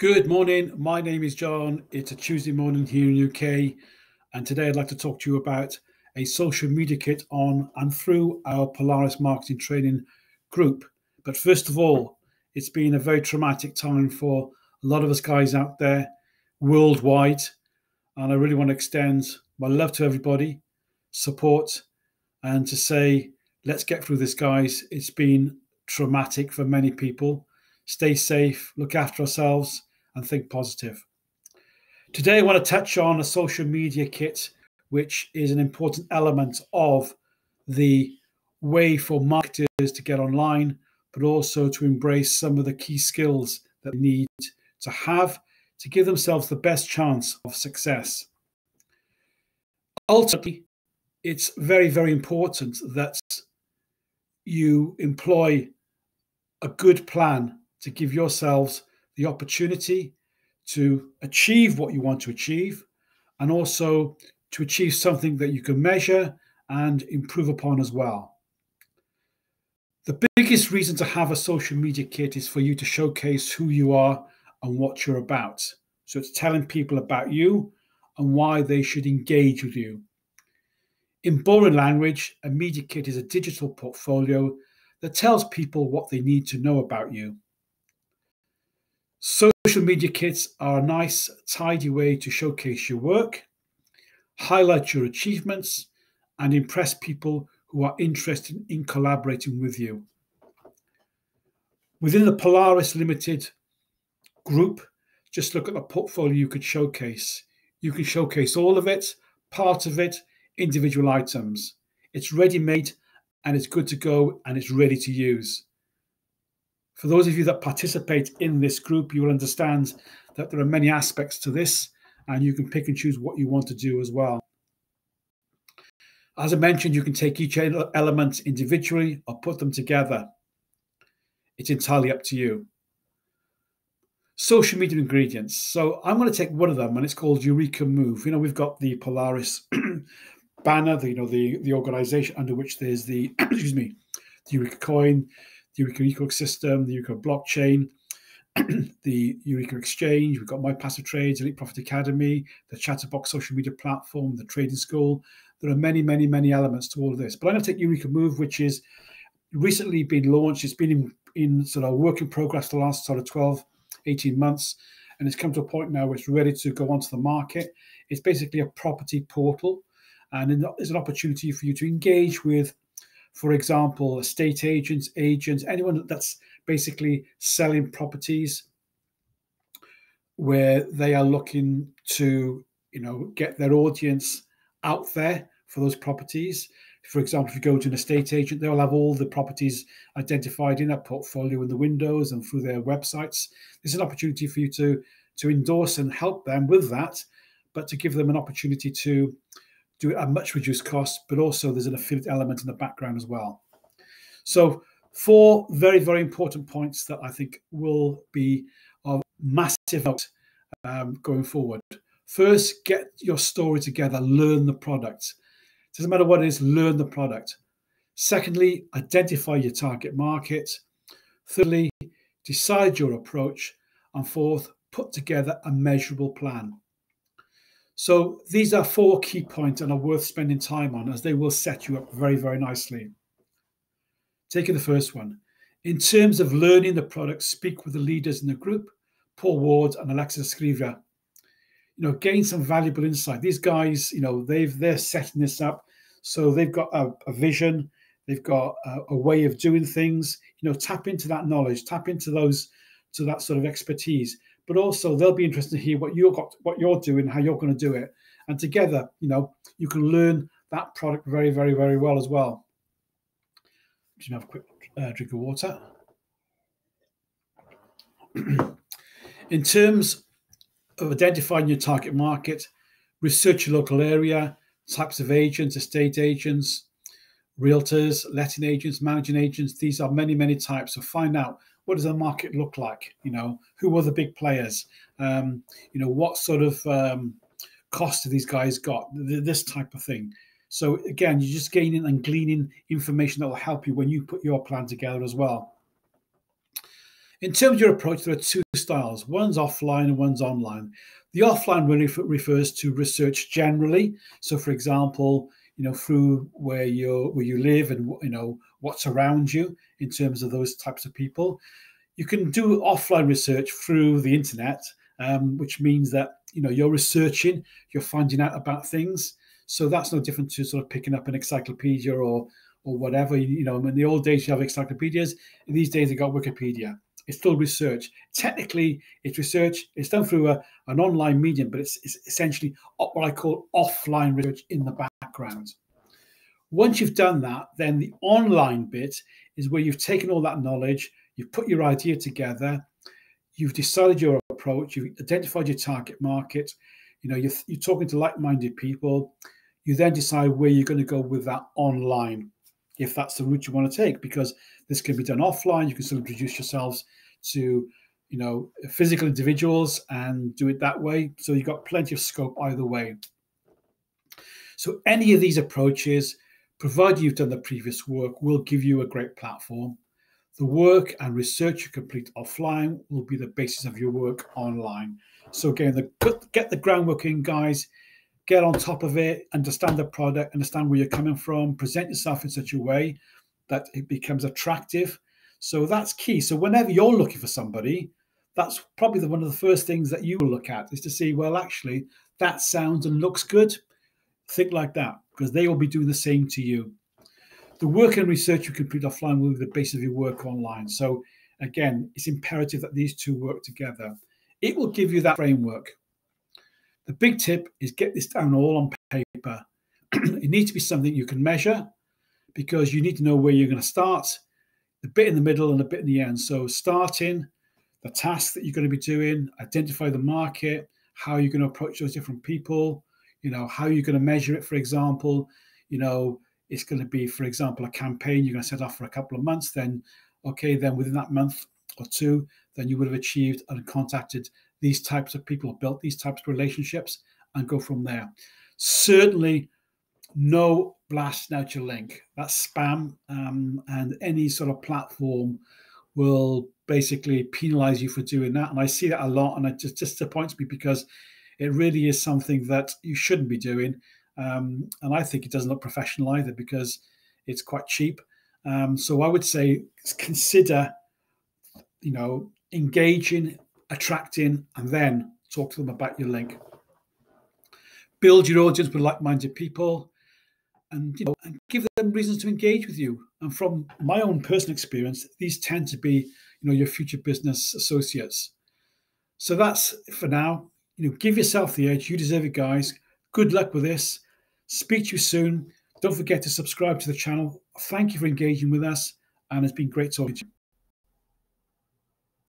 Good morning. My name is John. It's a Tuesday morning here in UK, and today I'd like to talk to you about a social media kit on and through our Polaris marketing training group. But first of all, it's been a very traumatic time for a lot of us guys out there worldwide, and I really want to extend my love to everybody, support, and to say, let's get through this, guys. It's been traumatic for many people. Stay safe, look after ourselves and think positive. Today, I want to touch on a social media kit, which is an important element of the way for marketers to get online, but also to embrace some of the key skills that they need to have to give themselves the best chance of success. Ultimately, it's very, very important that you employ a good plan to give yourselves the opportunity to achieve what you want to achieve and also to achieve something that you can measure and improve upon as well. The biggest reason to have a social media kit is for you to showcase who you are and what you're about. So it's telling people about you and why they should engage with you. In boring language, a media kit is a digital portfolio that tells people what they need to know about you. Social media kits are a nice, tidy way to showcase your work, highlight your achievements, and impress people who are interested in collaborating with you. Within the Polaris Limited group, just look at the portfolio you could showcase. You can showcase all of it, part of it, individual items. It's ready made and it's good to go and it's ready to use. For those of you that participate in this group, you will understand that there are many aspects to this, and you can pick and choose what you want to do as well. As I mentioned, you can take each element individually or put them together. It's entirely up to you. Social media ingredients. So I'm going to take one of them, and it's called Eureka Move. You know, we've got the Polaris banner, the, you know, the the organization under which there's the excuse me, the Eureka coin, the Eureka ecosystem, the Eureka blockchain, the Eureka Exchange. We've got My Passive Trades, Elite Profit Academy, the Chatterbox social media platform, the trading school. There are many, many, many elements to all of this. But I'm going to take Eureka Move, which is recently been launched. It's been in, in sort of work in progress for the last sort of 12, 18 months. And it's come to a point now where it's ready to go onto the market. It's basically a property portal. And it's an opportunity for you to engage with for example, estate agents, agents, anyone that's basically selling properties where they are looking to, you know, get their audience out there for those properties. For example, if you go to an estate agent, they'll have all the properties identified in their portfolio in the windows and through their websites. There's an opportunity for you to to endorse and help them with that, but to give them an opportunity to do it at much reduced cost, but also there's an affiliate element in the background as well. So, four very, very important points that I think will be of massive help um, going forward. First, get your story together, learn the product. It doesn't matter what it is, learn the product. Secondly, identify your target market. Thirdly, decide your approach. And fourth, put together a measurable plan. So these are four key points and are worth spending time on as they will set you up very, very nicely. Taking the first one. In terms of learning the product, speak with the leaders in the group, Paul Ward and Alexis Scrivia. You know, gain some valuable insight. These guys, you know, they've they're setting this up, so they've got a, a vision, they've got a, a, way of doing things. You know, tap into that knowledge, tap into those to that sort of expertise but also they'll be interested to hear what you've got, what you're doing, how you're going to do it, and together, you know, you can learn that product very, very, very well as well. Just have a quick uh, drink of water. In terms of identifying your target market, research your local area, types of agents, estate agents, realtors, letting agents, managing agents. These are many, many types. So find out what does the market look like? You know, who are the big players? Um, you know, what sort of um, cost have these guys got? This type of thing. So again, you're just gaining and gleaning information that will help you when you put your plan together as well. In terms of your approach, there are two styles. One's offline and one's online. The offline really refers to research generally. So, for example, you know, through where you where you live and you know what's around you in terms of those types of people. You can do offline research through the internet, um, which means that you know you're researching, you're finding out about things. So that's no different to sort of picking up an encyclopedia or or whatever. You know, in the old days you have encyclopedias. In these days they got Wikipedia. It's still research. Technically, it's research. It's done through a, an online medium, but it's, it's essentially what I call offline research in the background. Once you've done that, then the online bit is where you've taken all that knowledge, you've put your idea together, you've decided your approach, you've identified your target market, you know, you're, you're talking to like-minded people. You then decide where you're going to go with that online, if that's the route you want to take, because this can be done offline. You can still introduce yourselves to you know physical individuals and do it that way. So you've got plenty of scope either way. So any of these approaches provided you've done the previous work will give you a great platform. The work and research you complete offline will be the basis of your work online. So again the get the groundwork in guys. Get on top of it understand the product understand where you're coming from present yourself in such a way that it becomes attractive so that's key. So whenever you're looking for somebody, that's probably the, one of the first things that you will look at is to see, well, actually, that sounds and looks good. Think like that because they will be doing the same to you. The work and research you complete offline will be the base of your work online. So again, it's imperative that these two work together. It will give you that framework. The big tip is get this down all on paper. it needs to be something you can measure because you need to know where you're going to start the bit in the middle and a bit in the end. So starting, the task that you're going to be doing, identify the market, how you're going to approach those different people, you know, how you're going to measure it, for example, you know, it's going to be, for example, a campaign you're going to set off for a couple of months, then okay, then within that month or two, then you would have achieved and contacted these types of people, built these types of relationships, and go from there. Certainly no blast out your link. That's spam, um, and any sort of platform will basically penalize you for doing that. And I see that a lot, and it just disappoints me because it really is something that you shouldn't be doing. Um, and I think it doesn't look professional either because it's quite cheap. Um, so I would say consider, you know, engaging, attracting, and then talk to them about your link. Build your audience with like-minded people and you know and give them reasons to engage with you. And from my own personal experience these tend to be you know your future business associates. So that's for now. You know give yourself the edge. You deserve it guys. Good luck with this. Speak to you soon. Don't forget to subscribe to the channel. Thank you for engaging with us and it's been great talking to you